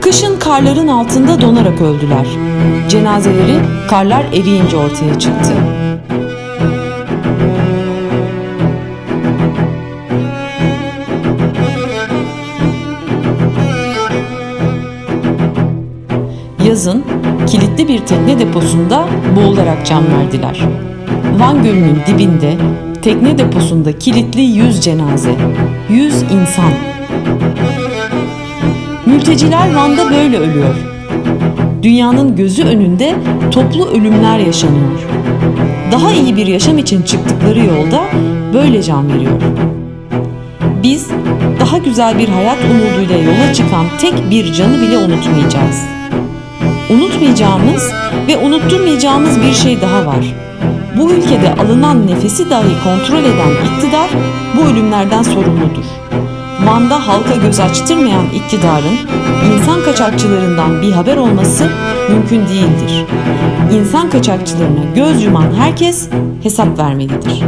Kışın karların altında donarak öldüler. Cenazeleri karlar eriyince ortaya çıktı. Yazın kilitli bir tekne deposunda boğularak can verdiler. Van Gölü'nün dibinde tekne deposunda kilitli yüz cenaze, yüz insan. Mülteciler Van'da böyle ölüyor. Dünyanın gözü önünde toplu ölümler yaşanıyor. Daha iyi bir yaşam için çıktıkları yolda böyle can veriyor. Biz daha güzel bir hayat umuduyla yola çıkan tek bir canı bile unutmayacağız. Unutmayacağımız ve unutturmayacağımız bir şey daha var. Bu ülkede alınan nefesi dahi kontrol eden iktidar bu ölümlerden sorumludur. Van'da halka göz açtırmayan iktidarın insan kaçakçılarından bir haber olması mümkün değildir. İnsan kaçakçılarına göz yuman herkes hesap vermelidir.